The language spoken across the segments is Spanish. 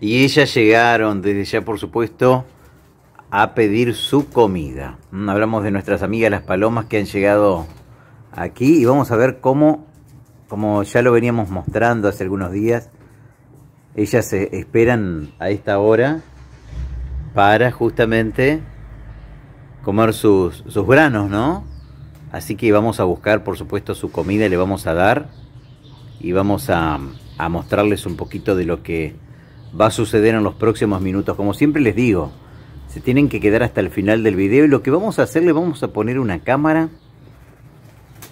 Y ellas llegaron desde ya, por supuesto, a pedir su comida. Mm, Hablamos de nuestras amigas las palomas que han llegado aquí y vamos a ver cómo, como ya lo veníamos mostrando hace algunos días, ellas esperan a esta hora para justamente comer sus, sus granos, ¿no? Así que vamos a buscar, por supuesto, su comida, le vamos a dar y vamos a, a mostrarles un poquito de lo que va a suceder en los próximos minutos. Como siempre les digo, se tienen que quedar hasta el final del video y lo que vamos a hacer, le vamos a poner una cámara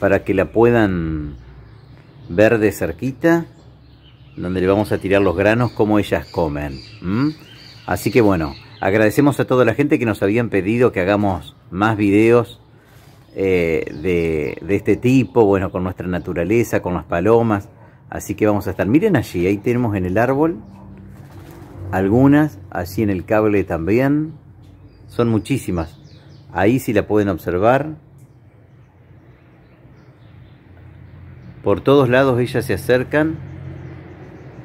para que la puedan ver de cerquita, donde le vamos a tirar los granos como ellas comen. Así que bueno, agradecemos a toda la gente que nos habían pedido que hagamos más videos eh, de, de este tipo, bueno, con nuestra naturaleza, con las palomas. Así que vamos a estar, miren allí, ahí tenemos en el árbol algunas, allí en el cable también. Son muchísimas. Ahí sí la pueden observar. Por todos lados ellas se acercan.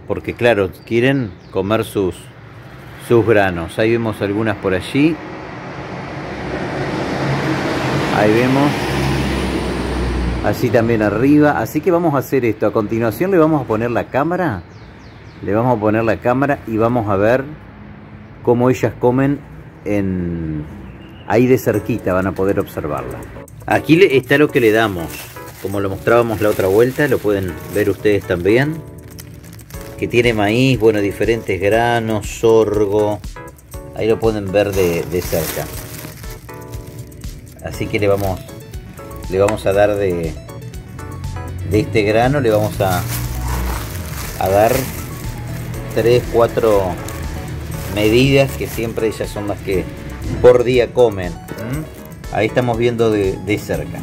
Porque claro, quieren comer sus, sus granos. Ahí vemos algunas por allí. Ahí vemos. Así también arriba. Así que vamos a hacer esto. A continuación le vamos a poner la cámara. Le vamos a poner la cámara y vamos a ver cómo ellas comen en ahí de cerquita. Van a poder observarla. Aquí está lo que le damos. Como lo mostrábamos la otra vuelta. Lo pueden ver ustedes también. Que tiene maíz, bueno, diferentes granos, sorgo. Ahí lo pueden ver de, de cerca. Así que le vamos le vamos a dar de, de este grano, le vamos a, a dar 3, 4 medidas que siempre ellas son las que por día comen. Ahí estamos viendo de, de cerca.